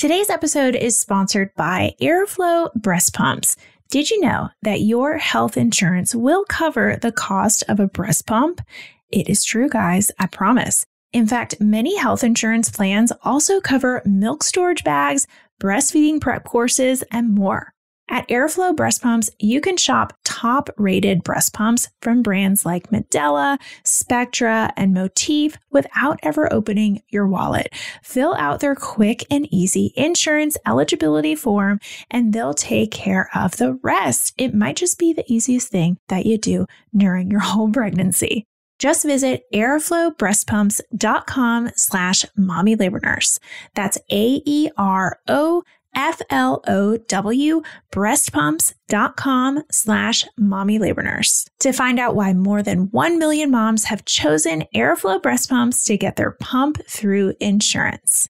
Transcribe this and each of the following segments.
Today's episode is sponsored by Aeroflow Breast Pumps. Did you know that your health insurance will cover the cost of a breast pump? It is true, guys, I promise. In fact, many health insurance plans also cover milk storage bags, breastfeeding prep courses, and more. At Aeroflow Breast Pumps, you can shop top rated breast pumps from brands like Medela, Spectra, and Motif without ever opening your wallet. Fill out their quick and easy insurance eligibility form, and they'll take care of the rest. It might just be the easiest thing that you do during your whole pregnancy. Just visit aeroflowbreastpumps.com slash mommy labor nurse. That's A-E-R-O F-L-O-W breastpumps.com slash mommy labor nurse to find out why more than 1 million moms have chosen Aeroflow breast pumps to get their pump through insurance.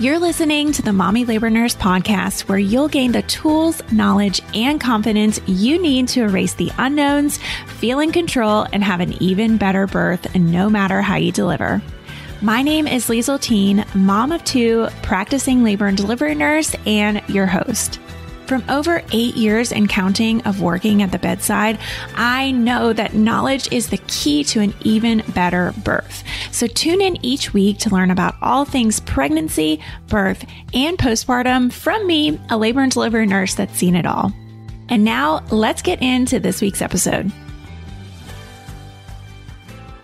You're listening to the Mommy Labor Nurse podcast, where you'll gain the tools, knowledge, and confidence you need to erase the unknowns, feel in control, and have an even better birth, no matter how you deliver. My name is Liesel Teen, mom of two, practicing labor and delivery nurse, and your host. From over eight years and counting of working at the bedside, I know that knowledge is the key to an even better birth. So tune in each week to learn about all things pregnancy, birth, and postpartum from me, a labor and delivery nurse that's seen it all. And now let's get into this week's episode.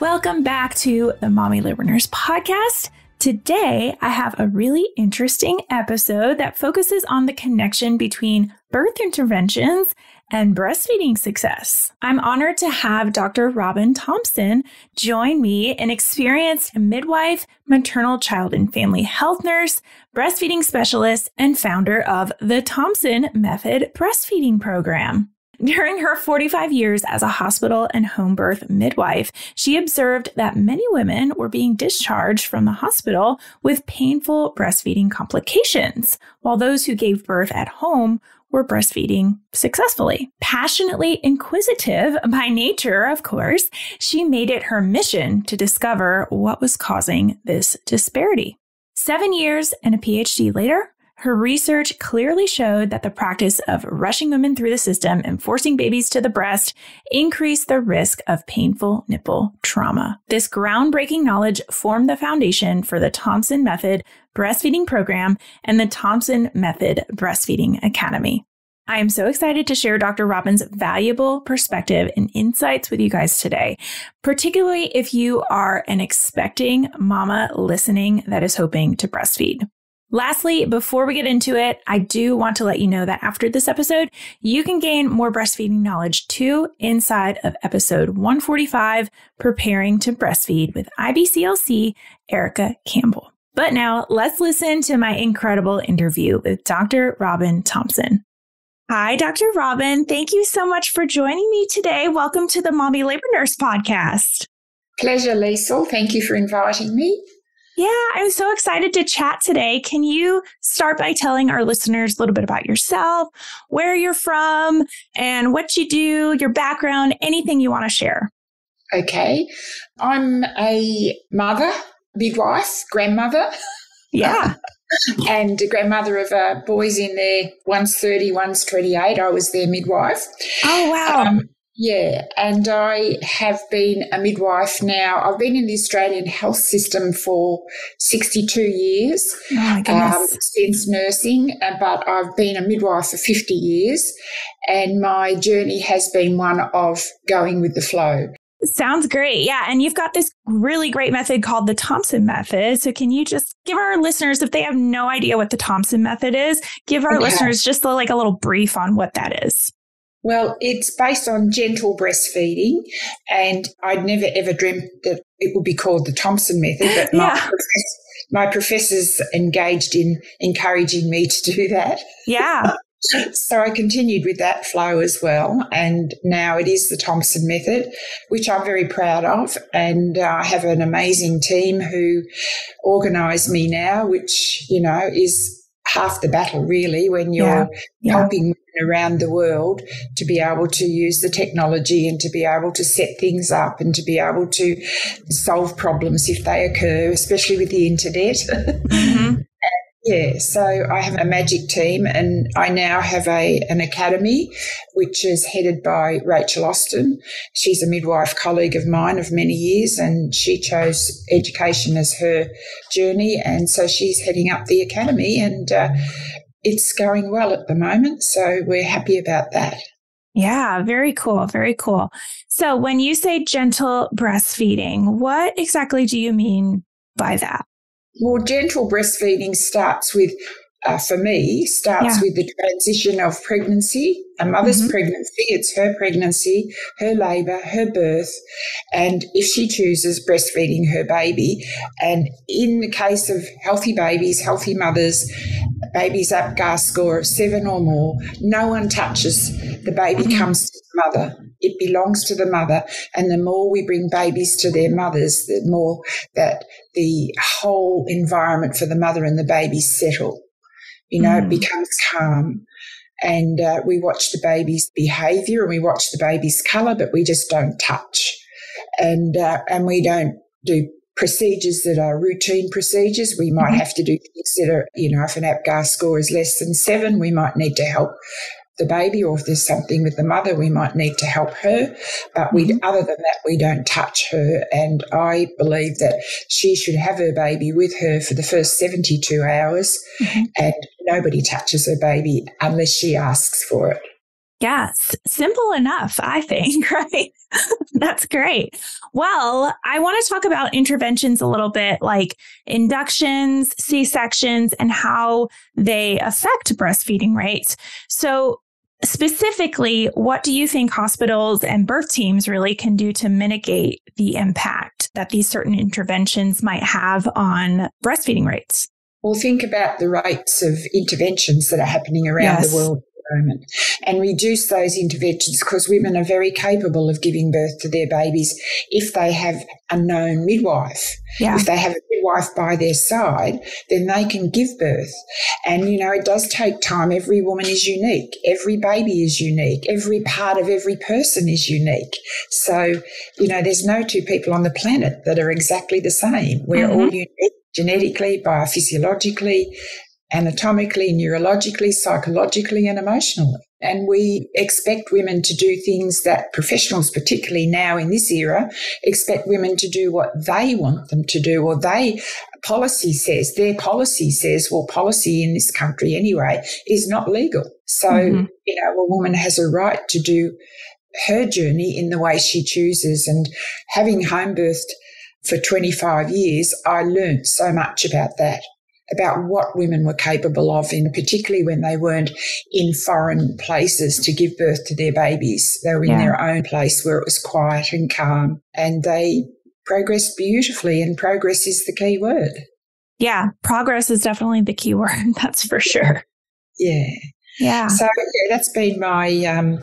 Welcome back to the Mommy Labor Nurse podcast. Today, I have a really interesting episode that focuses on the connection between birth interventions and breastfeeding success. I'm honored to have Dr. Robyn Thompson join me, an experienced midwife, maternal child and family health nurse, breastfeeding specialist, and founder of the Thompson Method breastfeeding program. During her 45 years as a hospital and home birth midwife, she observed that many women were being discharged from the hospital with painful breastfeeding complications, while those who gave birth at home were breastfeeding successfully. Passionately inquisitive by nature, of course, she made it her mission to discover what was causing this disparity. Seven years and a PhD later, her research clearly showed that the practice of rushing women through the system and forcing babies to the breast increased the risk of painful nipple trauma. This groundbreaking knowledge formed the foundation for the Thompson Method breastfeeding program and the Thompson Method Breastfeeding Academy. I am so excited to share Dr. Robyn's valuable perspective and insights with you guys today, particularly if you are an expecting mama listening that is hoping to breastfeed. Lastly, before we get into it, I do want to let you know that after this episode, you can gain more breastfeeding knowledge too inside of episode 145, Preparing to Breastfeed with IBCLC Erica Campbell. But now let's listen to my incredible interview with Dr. Robyn Thompson. Hi, Dr. Robyn. Thank you so much for joining me today. Welcome to the Mommy Labor Nurse podcast. Pleasure, Liesel. Thank you for inviting me. Yeah, I'm so excited to chat today. Can you start by telling our listeners a little bit about yourself, where you're from, and what you do, your background, anything you want to share? Okay. I'm a mother, midwife, grandmother. Yeah. and a grandmother of uh, boys in there, one's 30, one's 28. I was their midwife. Oh, wow. Um, yeah, and I have been a midwife now. I've been in the Australian health system for 62 years oh um, since nursing, uh, but I've been a midwife for 50 years, and my journey has been one of going with the flow. Sounds great. Yeah. And you've got this really great method called the Thompson method. So, can you just give our listeners, if they have no idea what the Thompson method is, give our okay. listeners just a, like a little brief on what that is? Well, it's based on gentle breastfeeding, and I'd never ever dreamt that it would be called the Thompson method, but my, yeah. my professors engaged in encouraging me to do that. Yeah. so I continued with that flow as well, and now it is the Thompson method, which I'm very proud of, and uh, I have an amazing team who organise me now, which you know is half the battle, really, when you're yeah. Yeah. helping women around the world to be able to use the technology and to be able to set things up and to be able to solve problems if they occur, especially with the internet. Mm-hmm. Yeah, so I have a magic team and I now have a an academy which is headed by Rachel Austin. She's a midwife colleague of mine of many years and she chose education as her journey and so she's heading up the academy and uh, it's going well at the moment, so we're happy about that. Yeah, very cool. Very cool. So, when you say gentle breastfeeding, what exactly do you mean by that? More gentle breastfeeding starts with, uh, for me, starts yeah. with the transition of pregnancy, a mother's mm-hmm. pregnancy. It's her pregnancy, her labour, her birth, and if she chooses breastfeeding her baby, and in the case of healthy babies, healthy mothers, baby's APGAR score of seven or more, no one touches. The baby mm-hmm. comes to the mother. It belongs to the mother. And the more we bring babies to their mothers, the more that the whole environment for the mother and the baby settle. You know, mm. it becomes calm. And uh, we watch the baby's behavior and we watch the baby's color, but we just don't touch. And, uh, and we don't do procedures that are routine procedures. We might mm-hmm. have to do things that are, you know, if an APGAR score is less than seven, we might need to help the baby, or if there's something with the mother, we might need to help her. But we, mm-hmm. other than that, we don't touch her. And I believe that she should have her baby with her for the first 72 hours, mm-hmm. and nobody touches her baby unless she asks for it. Yes, simple enough, I think, right? That's great. Well, I want to talk about interventions a little bit, like inductions, C sections, and how they affect breastfeeding rates. So, Specifically, what do you think hospitals and birth teams really can do to mitigate the impact that these certain interventions might have on breastfeeding rates? Well, think about the rates of interventions that are happening around yes. the world at the moment and reduce those interventions because women are very capable of giving birth to their babies if they have a known midwife. Yeah. If they have a midwife by their side, then they can give birth. And, you know, it does take time. Every woman is unique. Every baby is unique. Every part of every person is unique. So, you know, there's no two people on the planet that are exactly the same. We're mm-hmm. all unique genetically, biophysiologically, anatomically, neurologically, psychologically, and emotionally. And we expect women to do things that professionals, particularly now in this era, expect women to do what they want them to do, or they policy says, their policy says, well, policy in this country anyway is not legal. So, mm-hmm. you know, a woman has a right to do her journey in the way she chooses. And having home birthed for 25 years, I learned so much about that about what women were capable of, and particularly when they weren't in foreign places to give birth to their babies. They were in yeah. their own place where it was quiet and calm, and they progressed beautifully. And progress is the key word. Yeah, progress is definitely the key word. That's for sure. Yeah. Yeah. So yeah, that's been my um,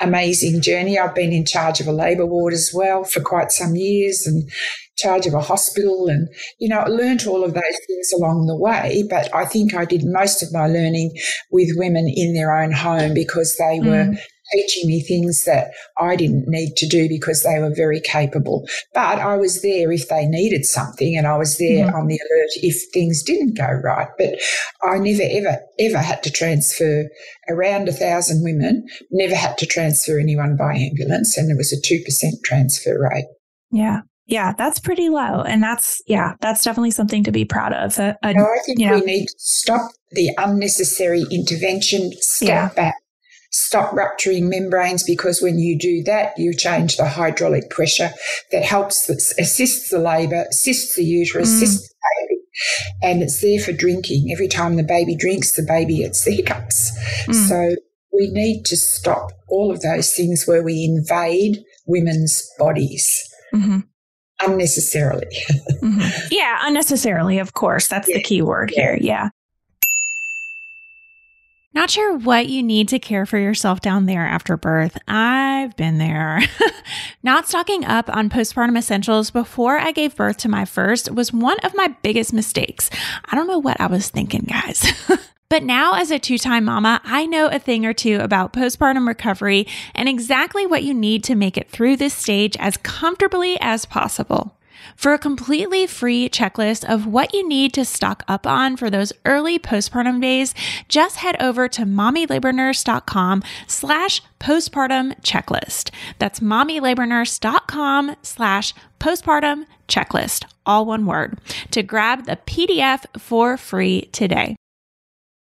amazing journey. I've been in charge of a labour ward as well for quite some years, and charge of a hospital and, you know, learned all of those things along the way. But I think I did most of my learning with women in their own home because they mm. were teaching me things that I didn't need to do because they were very capable. But I was there if they needed something and I was there mm. on the alert if things didn't go right. But I never, ever, ever had to transfer around a thousand women, never had to transfer anyone by ambulance. And there was a 2% transfer rate. Yeah. Yeah, that's pretty low. And that's, yeah, that's definitely something to be proud of. Uh, uh, no, I think you know, we need to stop the unnecessary intervention, step yeah. back, stop rupturing membranes because when you do that, you change the hydraulic pressure that helps, assists the labour, assists the uterus, mm. assists the baby. And it's there for drinking. Every time the baby drinks, the baby gets the hiccups. Mm. So we need to stop all of those things where we invade women's bodies. Mm-hmm unnecessarily. mm-hmm. Yeah, unnecessarily, of course. That's yeah. the key word yeah. here. Yeah. Not sure what you need to care for yourself down there after birth. I've been there. Not stocking up on postpartum essentials before I gave birth to my first was one of my biggest mistakes. I don't know what I was thinking, guys. But now, as a two time mama, I know a thing or two about postpartum recovery and exactly what you need to make it through this stage as comfortably as possible. For a completely free checklist of what you need to stock up on for those early postpartum days, just head over to mommylabornurse.com slash postpartum checklist. That's mommylabornurse.com slash postpartum checklist, all one word, to grab the PDF for free today.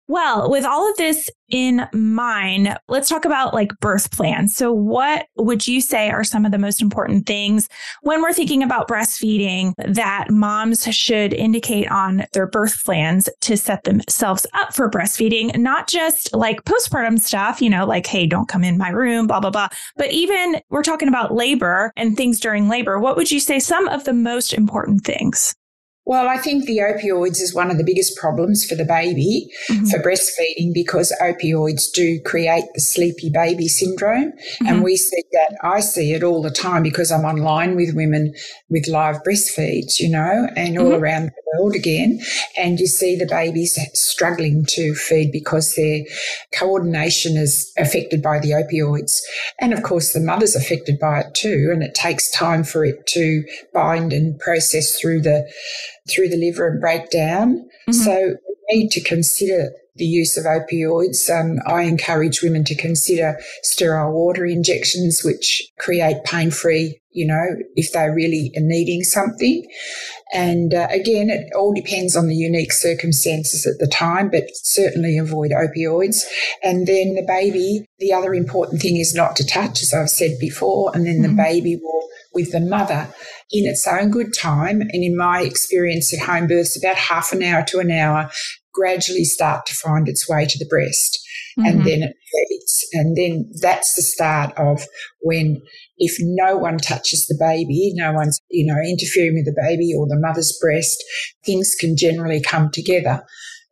Well, with all of this in mind, let's talk about like birth plans. So, what would you say are some of the most important things when we're thinking about breastfeeding that moms should indicate on their birth plans to set themselves up for breastfeeding? Not just like postpartum stuff, you know, like, hey, don't come in my room, blah, blah, blah. But even we're talking about labor and things during labor. What would you say some of the most important things? Well, I think the opioids is one of the biggest problems for the baby mm-hmm. for breastfeeding because opioids do create the sleepy baby syndrome. Mm-hmm. And we see that, I see it all the time because I'm online with women with live breastfeeds, you know, and all mm-hmm. around the world again. And you see the babies struggling to feed because their coordination is affected by the opioids. And of course, the mother's affected by it too. And it takes time for it to bind and process through the through the liver and break down. Mm-hmm. So we need to consider the use of opioids. Um, I encourage women to consider sterile water injections, which create pain free, you know, if they're really needing something. And uh, again, it all depends on the unique circumstances at the time, but certainly avoid opioids. And then the baby, the other important thing is not to touch, as I've said before, and then mm-hmm. the baby will with the mother in its own good time. And in my experience at home births, about half an hour to an hour gradually start to find its way to the breast. Mm-hmm. And then it feeds. And then that's the start of when, if no one touches the baby, no one's, you know, interfering with the baby or the mother's breast, things can generally come together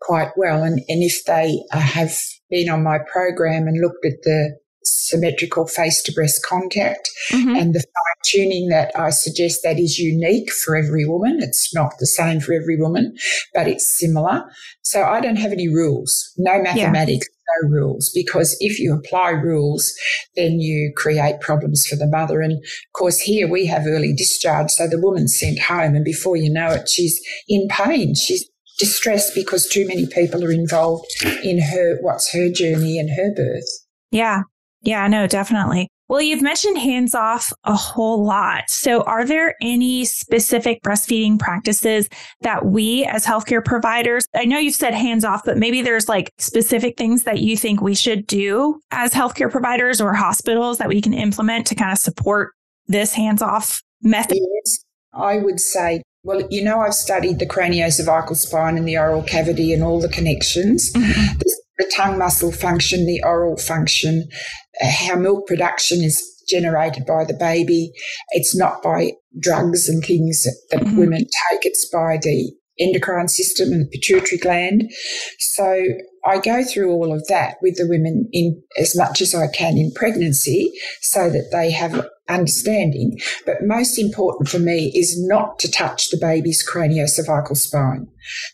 quite well. And, and if they uh, have been on my program and looked at the symmetrical face to breast contact mm-hmm. and the fine tuning that I suggest that is unique for every woman. It's not the same for every woman, but it's similar. So I don't have any rules, no mathematics, yeah. no rules, because if you apply rules, then you create problems for the mother. And of course, here we have early discharge. So the woman's sent home and before you know it, she's in pain. She's distressed because too many people are involved in her, what's her journey and her birth. Yeah. Yeah, no, definitely. Well, you've mentioned hands off a whole lot. So, are there any specific breastfeeding practices that we as healthcare providers, I know you've said hands off, but maybe there's like specific things that you think we should do as healthcare providers or hospitals that we can implement to kind of support this hands off method? Yes, I would say well, you know, I've studied the craniocervical spine and the oral cavity and all the connections. Mm-hmm. The, the tongue muscle function, the oral function, how milk production is generated by the baby. It's not by drugs and things that, that mm-hmm. women take, it's by the endocrine system and the pituitary gland. So I go through all of that with the women in as much as I can in pregnancy so that they have understanding. But most important for me is not to touch the baby's craniocervical spine,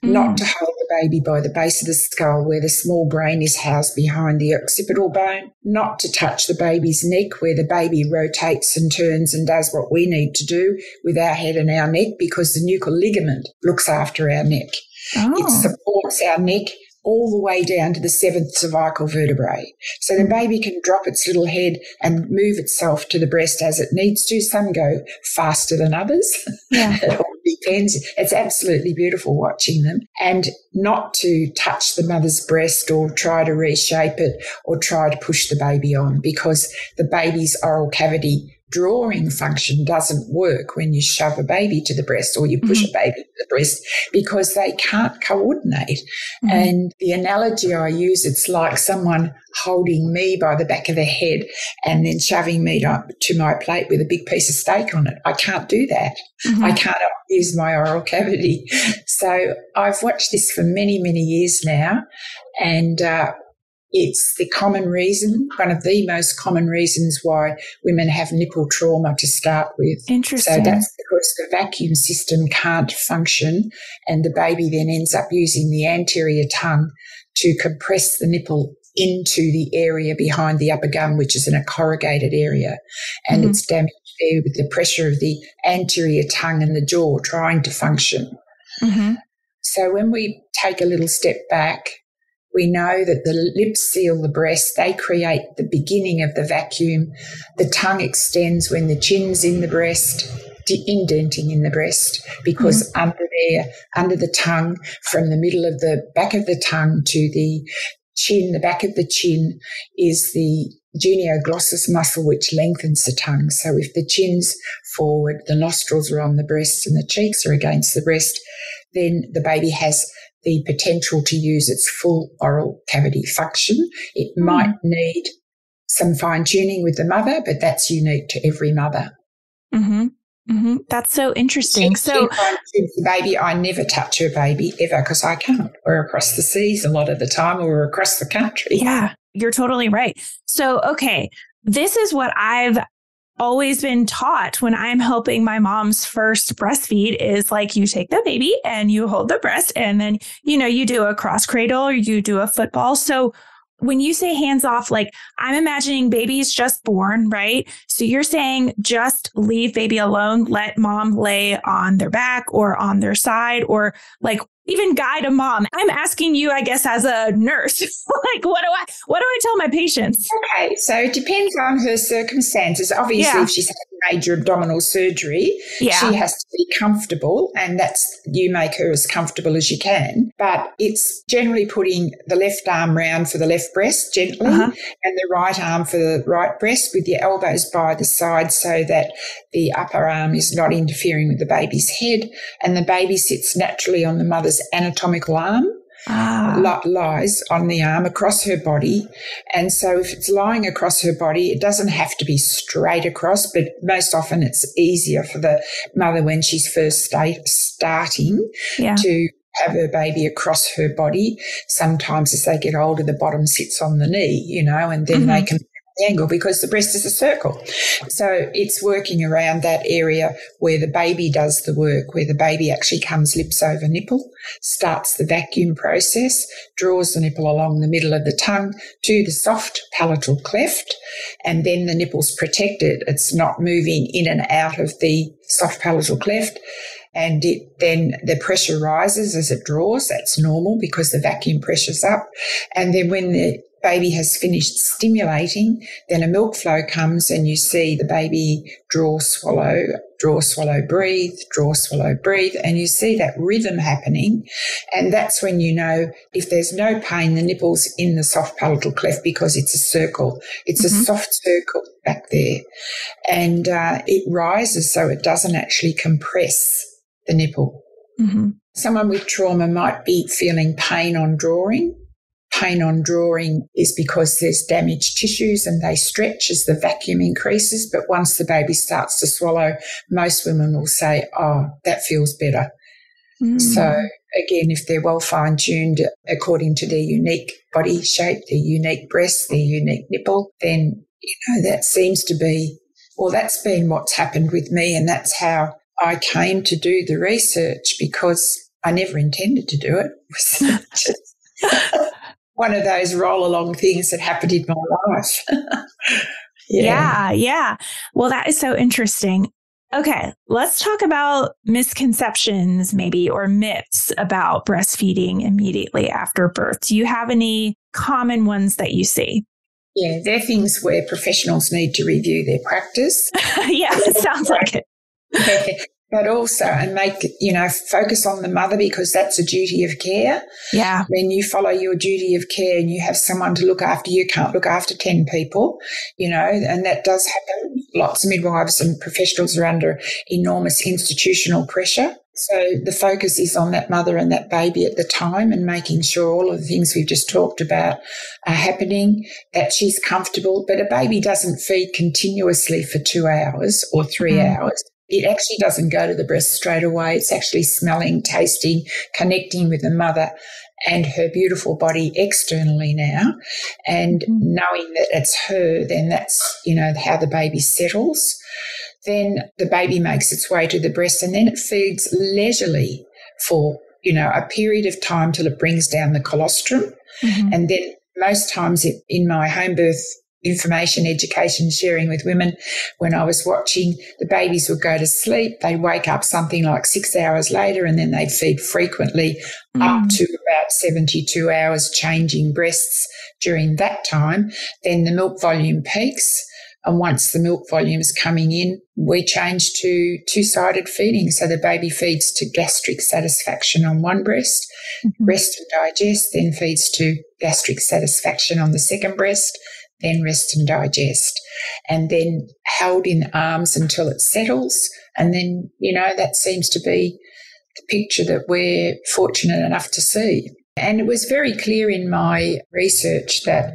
mm. not to hold the baby by the base of the skull where the small brain is housed behind the occipital bone, not to touch the baby's neck where the baby rotates and turns and does what we need to do with our head and our neck because the nuchal ligament looks after our neck. Oh. It supports our neck all the way down to the seventh cervical vertebrae. So the baby can drop its little head and move itself to the breast as it needs to. Some go faster than others. Yeah. it all depends. It's absolutely beautiful watching them and not to touch the mother's breast or try to reshape it or try to push the baby on because the baby's oral cavity drawing function doesn't work when you shove a baby to the breast or you push mm-hmm. a baby to the breast because they can't coordinate. Mm-hmm. And the analogy I use, it's like someone holding me by the back of the head and then shoving me to, to my plate with a big piece of steak on it. I can't do that. Mm-hmm. I can't use my oral cavity. So I've watched this for many, many years now. And uh, it's the common reason, one of the most common reasons why women have nipple trauma to start with. Interesting. So that's because the vacuum system can't function and the baby then ends up using the anterior tongue to compress the nipple into the area behind the upper gum, which is in a corrugated area. And mm-hmm. it's damaged there with the pressure of the anterior tongue and the jaw trying to function. Mm-hmm. So when we take a little step back, we know that the lips seal the breast. They create the beginning of the vacuum. The tongue extends when the chin's in the breast, indenting in the breast, because mm-hmm. under there, under the tongue, from the middle of the back of the tongue to the chin, the back of the chin is the genioglossus muscle, which lengthens the tongue. So if the chin's forward, the nostrils are on the breast and the cheeks are against the breast, then the baby has the potential to use its full oral cavity function. It mm. might need some fine tuning with the mother, but that's unique to every mother. Mm-hmm. Mm-hmm. That's so interesting. So, the baby, I never touch her baby ever because I can't. We're across the seas a lot of the time, or we're across the country. Yeah, you're totally right. So, okay, this is what I've always been taught when I'm helping my mom's first breastfeed is like you take the baby and you hold the breast, and then you know you do a cross cradle or you do a football. So when you say hands off, like I'm imagining baby's just born, right? So you're saying just leave baby alone, let mom lay on their back or on their side, or like even guide a mom. I'm asking you, I guess, as a nurse, like what do I what do I tell my patients? Okay, so it depends on her circumstances. Obviously, yeah. if she's had major abdominal surgery, yeah. she has to be comfortable, and that's you make her as comfortable as you can. But it's generally putting the left arm round for the left breast gently, uh-huh. and the right arm for the right breast, with your elbows by the side, so that the upper arm is not interfering with the baby's head, and the baby sits naturally on the mother's anatomical arm. Ah. lies on the arm across her body. And so if it's lying across her body, it doesn't have to be straight across, but most often it's easier for the mother when she's first state, starting yeah. to have her baby across her body. Sometimes as they get older, the bottom sits on the knee, you know, and then mm-hmm. they can angle because the breast is a circle. So it's working around that area where the baby does the work, where the baby actually comes lips over nipple, starts the vacuum process, draws the nipple along the middle of the tongue to the soft palatal cleft, and then the nipple's protected. It's not moving in and out of the soft palatal cleft and it then the pressure rises as it draws. That's normal because the vacuum pressure's up. And then when the baby has finished stimulating, then a milk flow comes and you see the baby draw, swallow, draw, swallow, breathe, draw, swallow, breathe, and you see that rhythm happening. And that's when you know if there's no pain, the nipple's in the soft palatal cleft because it's a circle. It's mm-hmm. a soft circle back there. And uh, it rises so it doesn't actually compress the nipple. Mm-hmm. Someone with trauma might be feeling pain on drawing pain on drawing is because there's damaged tissues and they stretch as the vacuum increases. But once the baby starts to swallow, most women will say, Oh, that feels better. Mm. So again, if they're well fine tuned according to their unique body shape, their unique breast, their unique nipple, then, you know, that seems to be, well, that's been what's happened with me. And that's how I came to do the research because I never intended to do it. one of those roll along things that happened in my life. yeah. yeah, yeah. Well, that is so interesting. Okay, let's talk about misconceptions, maybe, or myths about breastfeeding immediately after birth. Do you have any common ones that you see? Yeah, they're things where professionals need to review their practice. yeah, it sounds like it but also and make you know focus on the mother because that's a duty of care yeah when you follow your duty of care and you have someone to look after you can't look after 10 people you know and that does happen lots of midwives and professionals are under enormous institutional pressure so the focus is on that mother and that baby at the time and making sure all of the things we've just talked about are happening, that she's comfortable. But a baby doesn't feed continuously for two hours or 3 mm. hours it actually doesn't go to the breast straight away. It's actually smelling, tasting, connecting with the mother and her beautiful body externally now. And mm-hmm. knowing that it's her, then that's, you know, how the baby settles. Then the baby makes its way to the breast and then it feeds leisurely for you know, a period of time till it brings down the colostrum. Mm-hmm. And then most times in my home birth information, education, sharing with women. When I was watching, the babies would go to sleep. They'd wake up something like six hours later and then they'd feed frequently mm. up to about 72 hours, changing breasts during that time. Then the milk volume peaks. And once the milk volume is coming in, we change to two sided feeding. So the baby feeds to gastric satisfaction on one breast, mm-hmm. rest and digest, then feeds to gastric satisfaction on the second breast, then rest and digest, and then held in arms until it settles. And then, you know, that seems to be the picture that we're fortunate enough to see. And it was very clear in my research that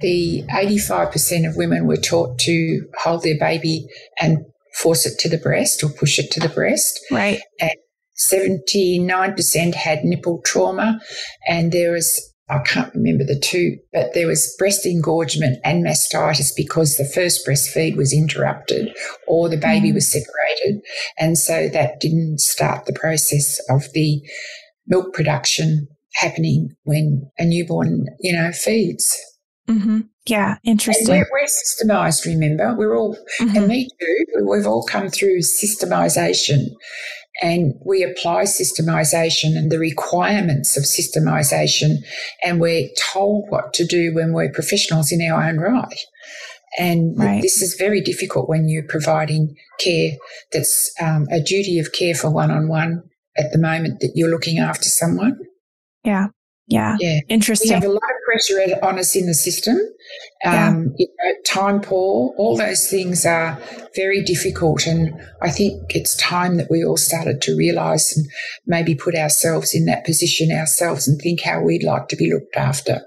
the 85% of women were taught to hold their baby and force it to the breast or push it to the breast. Right. And 79% had nipple trauma, and there was I can't remember the two, but there was breast engorgement and mastitis because the first breastfeed was interrupted or the baby mm. was separated. And so that didn't start the process of the milk production happening when a newborn, you know, feeds. Mm-hmm. Yeah, interesting. We're, we're, systemised, remember? We're all, mm-hmm. and me too, we've all come through systemisation and we apply systemization and the requirements of systemization and we're told what to do when we're professionals in our own right. And right. this is very difficult when you're providing care that's um, a duty of care for one on one at the moment that you're looking after someone. Yeah. Yeah. Yeah. Interesting. We have a lot of pressure on us in the system. Um, yeah. you know, time poor, all those things are very difficult. And I think it's time that we all started to realise and maybe put ourselves in that position ourselves and think how we'd like to be looked after.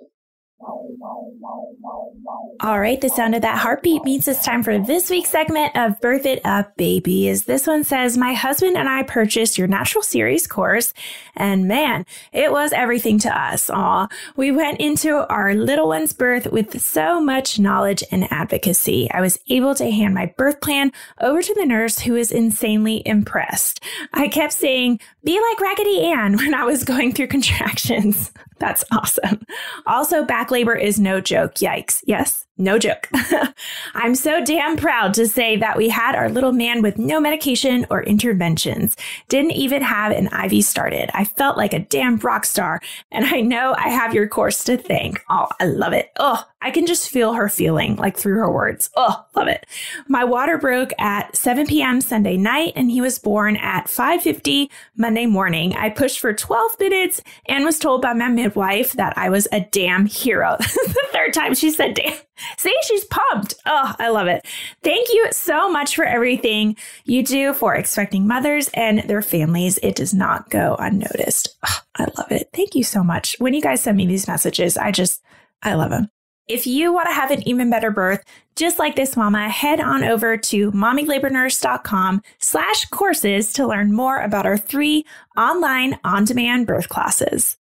All right, the sound of that heartbeat means it's time for this week's segment of Birth It Up Babies. This one says, My husband and I purchased your natural series course, and man, it was everything to us. Aw, we went into our little one's birth with so much knowledge and advocacy. I was able to hand my birth plan over to the nurse who was insanely impressed. I kept saying, Be like Raggedy Ann when I was going through contractions. That's awesome. Also, back labor is no joke. Yikes. Yes, no joke. I'm so damn proud to say that we had our little man with no medication or interventions. Didn't even have an IV started. I felt like a damn rock star. And I know I have your course to thank. Oh, I love it. Oh, I can just feel her feeling like through her words. Oh, love it. My water broke at 7 p.m. Sunday night and he was born at 5:50 Monday morning. I pushed for 12 minutes and was told by my midwife that I was a damn hero. the third time she said damn. See, she's pumped. Oh, I love it. Thank you so much for everything you do for expecting mothers and their families. It does not go unnoticed. Oh, I love it. Thank you so much. When you guys send me these messages, I just, I love them. If you want to have an even better birth, just like this mama, head on over to mommylabornurse.com slash courses to learn more about our three online on-demand birth classes.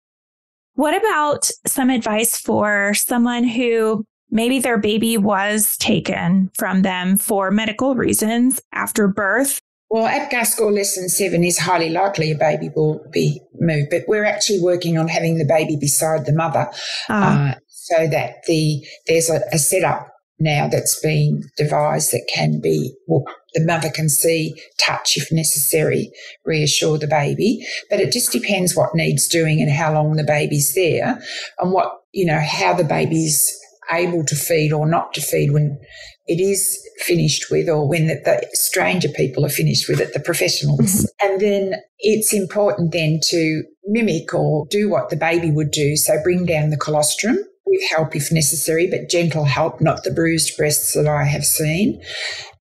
What about some advice for someone who maybe their baby was taken from them for medical reasons after birth? Well, at score less than seven is highly likely a baby will be moved, but we're actually working on having the baby beside the mother. Uh, so that the there's a, a setup now that's been devised that can be well, the mother can see, touch if necessary, reassure the baby. But it just depends what needs doing and how long the baby's there and what, you know, how the baby's able to feed or not to feed when it is finished with or when the, the stranger people are finished with it, the professionals. Mm-hmm. And then it's important then to mimic or do what the baby would do. So bring down the colostrum with help if necessary, but gentle help, not the bruised breasts that I have seen.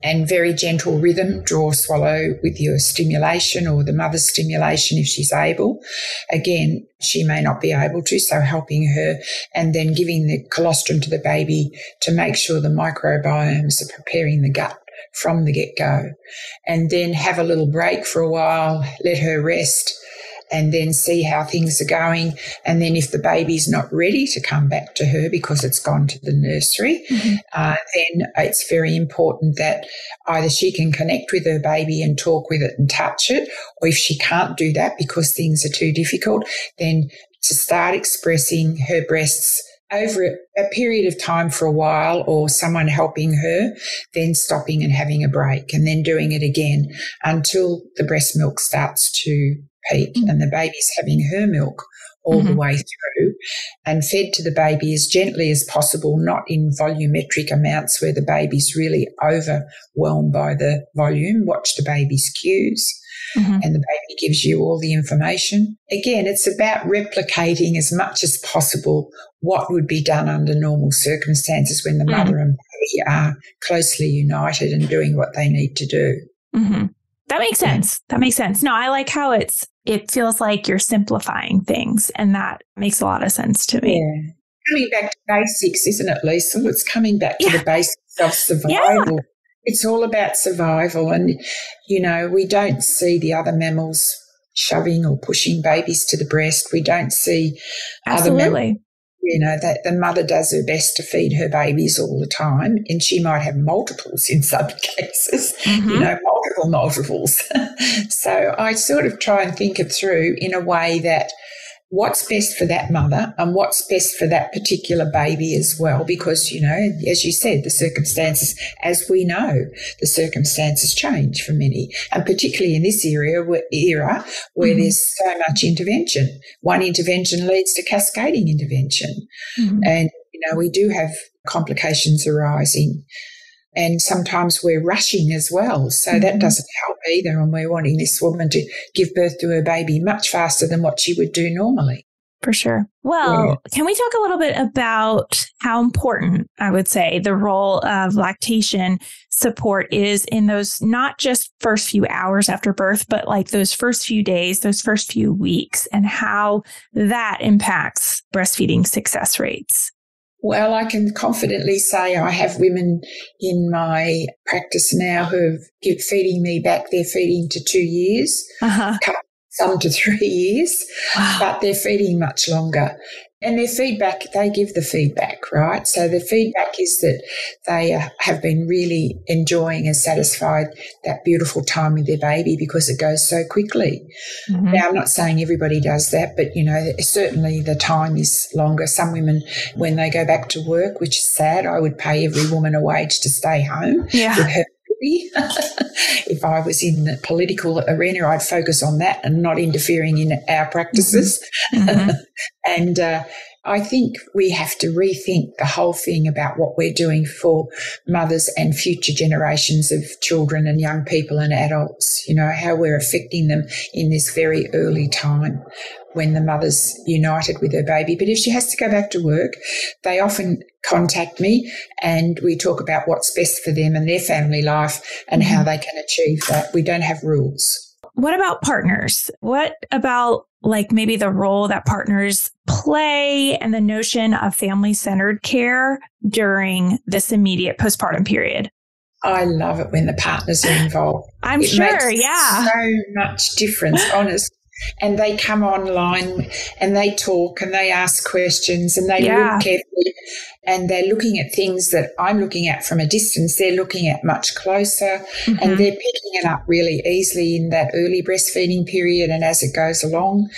And very gentle rhythm, draw, swallow with your stimulation or the mother's stimulation if she's able. Again, she may not be able to, so helping her and then giving the colostrum to the baby to make sure the microbiomes are preparing the gut from the get go. And then have a little break for a while, let her rest and then see how things are going. And then if the baby's not ready to come back to her because it's gone to the nursery, mm-hmm. uh, then it's very important that either she can connect with her baby and talk with it and touch it, or if she can't do that because things are too difficult, then to start expressing her breasts over a period of time for a while or someone helping her, then stopping and having a break and then doing it again until the breast milk starts to peak mm-hmm. and the baby's having her milk all mm-hmm. the way through and fed to the baby as gently as possible, not in volumetric amounts where the baby's really overwhelmed by the volume. Watch the baby's cues. Mm-hmm. and the baby gives you all the information. Again, it's about replicating as much as possible what would be done under normal circumstances when the mm-hmm. mother and baby are closely united and doing what they need to do. Mm-hmm. That makes sense. That makes sense. No, I like how it's it feels like you're simplifying things and that makes a lot of sense to me. Yeah. Coming back to basics, isn't it, Lisa? It's coming back yeah. to the basics of survival. Yeah. It's all about survival. And, you know, we don't see the other mammals shoving or pushing babies to the breast. We don't see Absolutely. other mammals you know that the mother does her best to feed her babies all the time and she might have multiples in some cases mm-hmm. you know multiple multiples so i sort of try and think it through in a way that what's best for that mother and what's best for that particular baby as well. Because, you know, as you said, the circumstances, as we know, the circumstances change for many. And particularly in this area, era where mm-hmm. there's so much intervention. One intervention leads to cascading intervention. Mm-hmm. And, you know, we do have complications arising and sometimes we're rushing as well. So mm-hmm. that doesn't help either. And we're wanting this woman to give birth to her baby much faster than what she would do normally. For sure. Well, yeah. can we talk a little bit about how important I would say the role of lactation support is in those not just first few hours after birth, but like those first few days, those first few weeks, and how that impacts breastfeeding success rates? Well, I can confidently say I have women in my practice now who give feeding me back. They're feeding to two years, uh-huh. some to three years, wow. but they're feeding much longer. And their feedback, they give the feedback, right? So the feedback is that they uh, have been really enjoying and satisfied that beautiful time with their baby because it goes so quickly. Mm-hmm. Now, I'm not saying everybody does that, but you know, certainly the time is longer. Some women, when they go back to work, which is sad, I would pay every woman a wage to stay home yeah. with her if I was in the political arena, I'd focus on that and not interfering in our practices. Mm-hmm. mm-hmm. and uh, I think we have to rethink the whole thing about what we're doing for mothers and future generations of children and young people and adults, you know, how we're affecting them in this very early time when the mother's united with her baby. But if she has to go back to work, they often contact me and we talk about what's best for them and their family life and how mm-hmm. they can achieve that. We don't have rules. What about partners? What about like maybe the role that partners play and the notion of family centered care during this immediate postpartum period? I love it when the partners are involved. I'm it sure, yeah. So much difference, honest and they come online and they talk and they ask questions and they yeah. look carefully and they're looking at things that I'm looking at from a distance. They're looking at much closer mm-hmm. and they're picking it up really easily in that early breastfeeding period and as it goes along.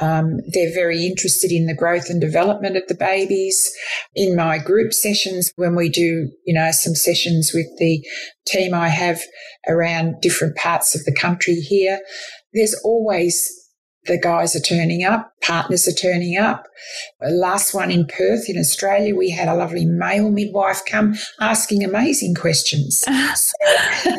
Um, they're very interested in the growth and development of the babies. In my group sessions, when we do, you know, some sessions with the team I have around different parts of the country here, there's always the guys are turning up, partners are turning up. Last one in Perth in Australia, we had a lovely male midwife come asking amazing questions. so,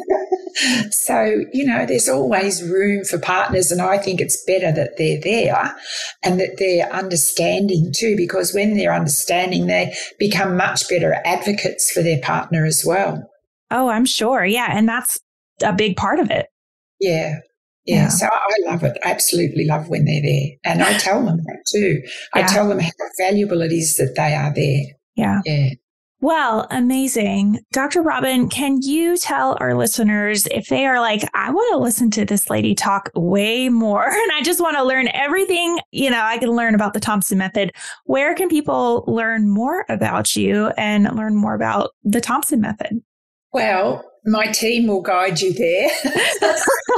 so, you know, there's always room for partners, and I think it's better that they're there and that they're understanding too, because when they're understanding, they become much better advocates for their partner as well. Oh, I'm sure. Yeah. And that's a big part of it. Yeah. Yeah, so I love it. I absolutely love when they're there. And I tell them that too. Yeah. I tell them how valuable it is that they are there. Yeah. Yeah. Well, amazing. Dr. Robyn, can you tell our listeners if they are like, I want to listen to this lady talk way more and I just want to learn everything, you know, I can learn about the Thompson method. Where can people learn more about you and learn more about the Thompson method? Well, my team will guide you there.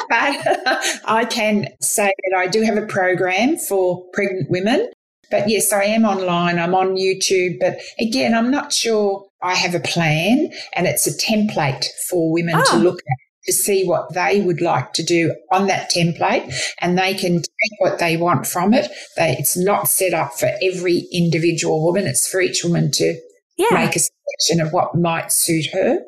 but I can say that I do have a program for pregnant women but yes, I am online. I'm on YouTube. But again, I'm not sure I have a plan and it's a template for women oh. to ah. look at to see what they would like to do on that template and they can take what they want from it. They, it's not set up for every individual woman. It's for each woman to yeah. make a selection of what might suit her.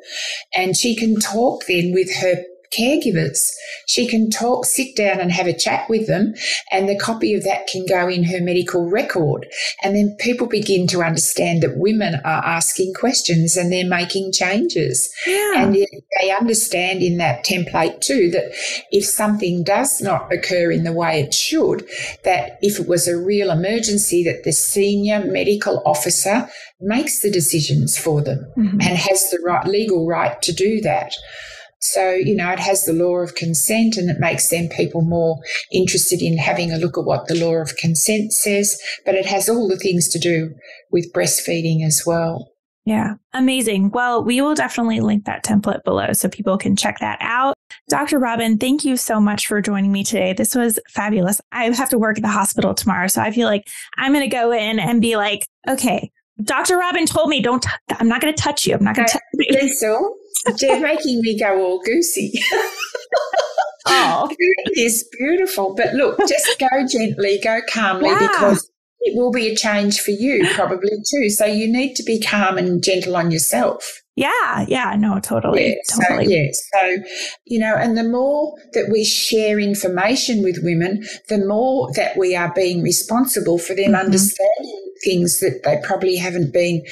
And she can talk then with her caregivers. She can talk, sit down and have a chat with them, and the copy of that can go in her medical record. And then people begin to understand that women are asking questions and they're making changes. Yeah. And they understand in that template too that if something does not occur in the way it should, that if it was a real emergency, that the senior medical officer makes the decisions for them mm-hmm. and has the right legal right to do that. So, you know, it has the law of consent and it makes then people more interested in having a look at what the law of consent says, but it has all the things to do with breastfeeding as well. Yeah, amazing. Well, we will definitely link that template below so people can check that out. Dr. Robyn, thank you so much for joining me today. This was fabulous. I have to work at the hospital tomorrow, so I feel like I'm going to go in and be like, okay, Dr. Robyn told me, don't, i t- I'm not going to touch you. I'm not going to touch you. So they're making me go all goosey. oh. It is beautiful. But look, just go gently, go calmly wow. because it will be a change for you probably too. So you need to be calm and gentle on yourself. Yeah, yeah, no, totally. Yeah, totally. So, yeah, so, you know, and the more that we share information with women, the more that we are being responsible for them mm-hmm. understanding things that they probably haven't been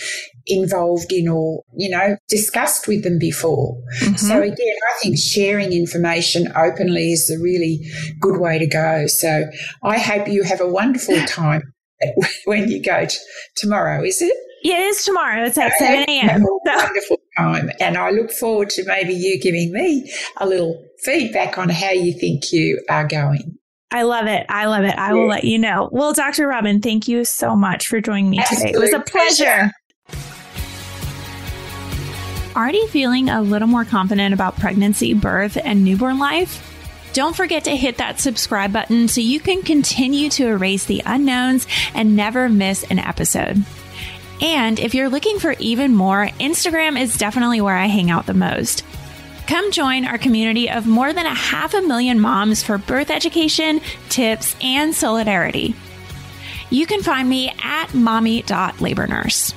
involved in or, you know, discussed with them before. Mm-hmm. So again, I think sharing information openly is a really good way to go. So I hope you have a wonderful time when you go t- tomorrow, is it? Yeah, it is tomorrow. It's at 7 a.m. Wonderful time. And I look forward to maybe you giving me a little feedback on how you think you are going. I love it. I love it. I yeah. will let you know. Well, Dr. Robyn, thank you so much for joining me Absolute today. It was a pleasure. pleasure. Already feeling a little more confident about pregnancy, birth, and newborn life? Don't forget to hit that subscribe button so you can continue to erase the unknowns and never miss an episode. And if you're looking for even more, Instagram is definitely where I hang out the most. Come join our community of more than a half a million moms for birth education, tips, and solidarity. You can find me at mommy.labornurse.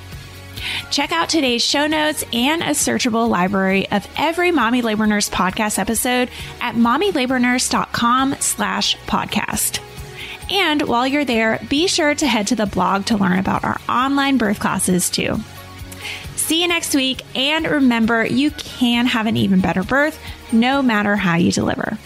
Check out today's show notes and a searchable library of every Mommy Labor Nurse podcast episode at mommylabornurse.com slash podcast. And while you're there, be sure to head to the blog to learn about our online birth classes too. See you next week. And remember, you can have an even better birth no matter how you deliver.